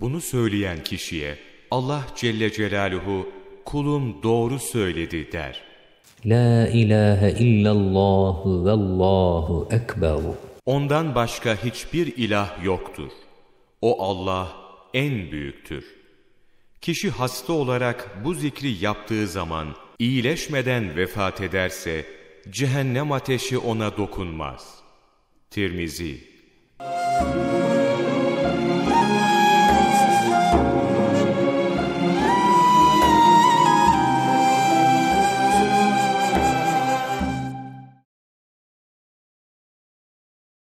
Bunu söyleyen kişiye Allah Celle Celaluhu kulum doğru söyledi der. La ilahe illallah ve Allahu ekber. Ondan başka hiçbir ilah yoktur. O Allah en büyüktür. Kişi hasta olarak bu zikri yaptığı zaman iyileşmeden vefat ederse cehennem ateşi ona dokunmaz. Tirmizi Müzik